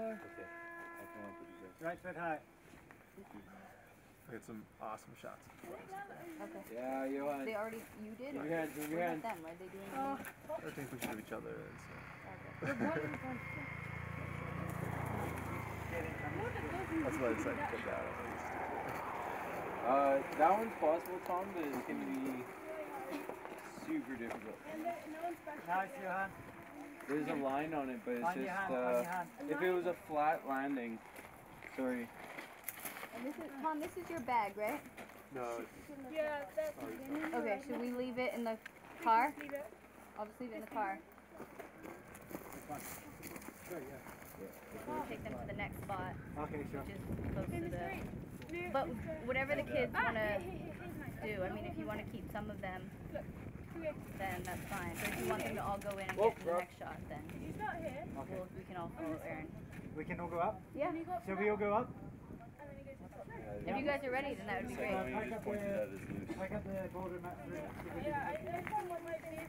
Okay. I can only put you there. Right foot high. I had some awesome shots. Okay. Yeah, Johan. They already, you did? Move Or your hands, move your what them? Are they doing Oh. anything? I think we should have each other. And so. That's why I decided to put that at. Uh, that one's possible, Tom, but it's gonna be super difficult. Nice, Johan. There's a line on it, but it's On your just hand, on your uh, hand. if it was a flat landing. Sorry. And this is, Tom, this is your bag, right? No, Yeah, that's Okay, should we leave it in the car? leave it. I'll just leave it in the car. Sure, yeah. We'll take them to the next spot, Okay, sure. which is close to the the. street. Blue- But whatever the kids Ah, want here, to here, here, here's nice. do, I mean, if you want to keep some of them, Look, here. Then that's fine. But if you want them to all go in and Oh, get to the next shot, then He's not here. Okay. we'll, we can all follow Aaron. We can all go up? Yeah. And he got Shall we all go up? And then he goes to the top. If you guys are ready, then that would be great. Pack up the, pack up the boulder mat for it.